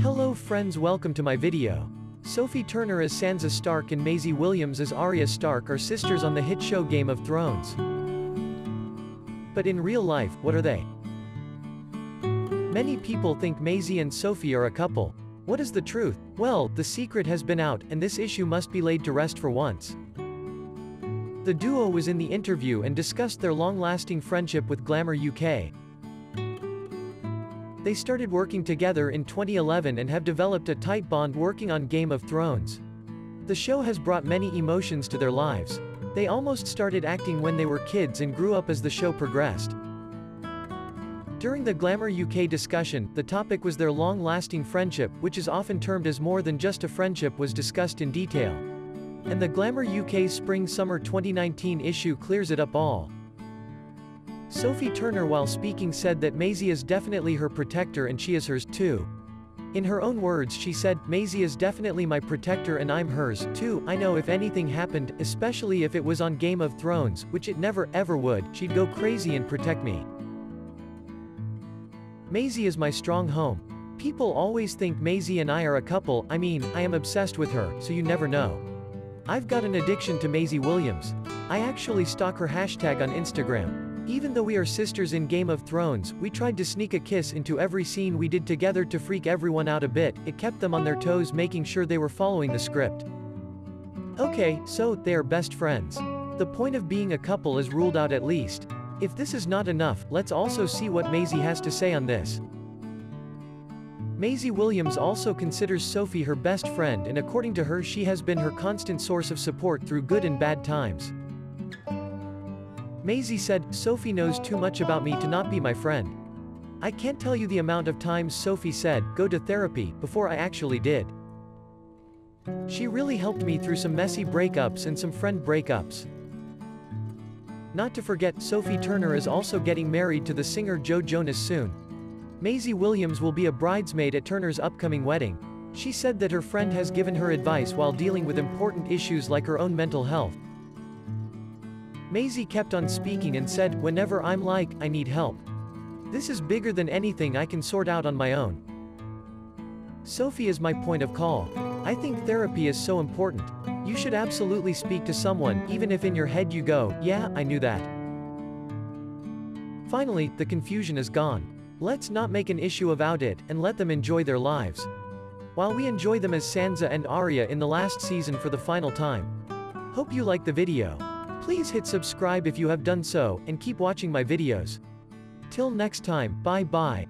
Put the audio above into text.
Hello friends welcome to my video. Sophie Turner as Sansa Stark and Maisie Williams as Arya Stark are sisters on the hit show Game of Thrones. But in real life, what are they? Many people think Maisie and Sophie are a couple. What is the truth? Well, the secret has been out, and this issue must be laid to rest for once. The duo was in the interview and discussed their long-lasting friendship with Glamour UK. They started working together in 2011 and have developed a tight bond working on Game of Thrones. The show has brought many emotions to their lives. They almost started acting when they were kids and grew up as the show progressed. During the Glamour UK discussion, the topic was their long-lasting friendship, which is often termed as more than just a friendship was discussed in detail. And the Glamour UK Spring-Summer 2019 issue clears it up all. Sophie Turner while speaking said that Maisie is definitely her protector and she is hers too. In her own words she said, Maisie is definitely my protector and I'm hers, too, I know if anything happened, especially if it was on Game of Thrones, which it never ever would, she'd go crazy and protect me. Maisie is my strong home. People always think Maisie and I are a couple, I mean, I am obsessed with her, so you never know. I've got an addiction to Maisie Williams. I actually stalk her hashtag on Instagram. Even though we are sisters in Game of Thrones, we tried to sneak a kiss into every scene we did together to freak everyone out a bit, it kept them on their toes making sure they were following the script. Okay, so, they are best friends. The point of being a couple is ruled out at least. If this is not enough, let's also see what Maisie has to say on this. Maisie Williams also considers Sophie her best friend and according to her she has been her constant source of support through good and bad times. Maisie said, Sophie knows too much about me to not be my friend. I can't tell you the amount of times Sophie said, go to therapy, before I actually did. She really helped me through some messy breakups and some friend breakups. Not to forget, Sophie Turner is also getting married to the singer Joe Jonas soon. Maisie Williams will be a bridesmaid at Turner's upcoming wedding. She said that her friend has given her advice while dealing with important issues like her own mental health. Maisie kept on speaking and said, whenever I'm like, I need help. This is bigger than anything I can sort out on my own. Sophie is my point of call. I think therapy is so important. You should absolutely speak to someone, even if in your head you go, yeah, I knew that. Finally, the confusion is gone. Let's not make an issue about it, and let them enjoy their lives. While we enjoy them as Sansa and Arya in the last season for the final time. Hope you like the video. Please hit subscribe if you have done so, and keep watching my videos. Till next time, bye bye.